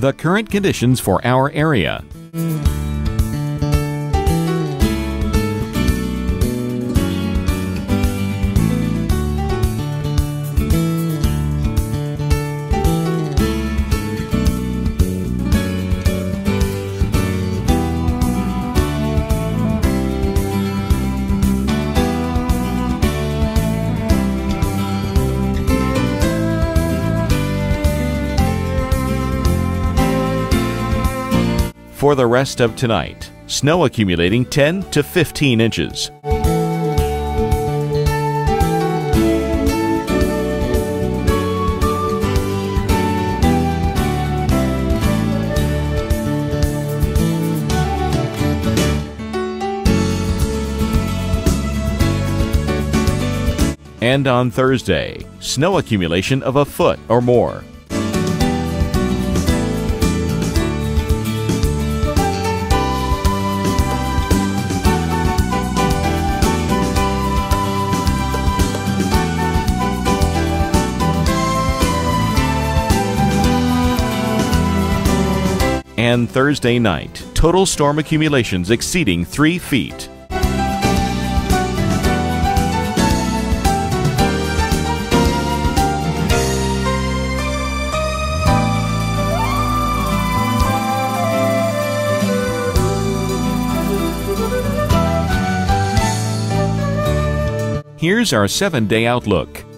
The current conditions for our area. For the rest of tonight, snow accumulating 10 to 15 inches. And on Thursday, snow accumulation of a foot or more. And Thursday night. Total storm accumulations exceeding 3 feet. Here's our seven day outlook.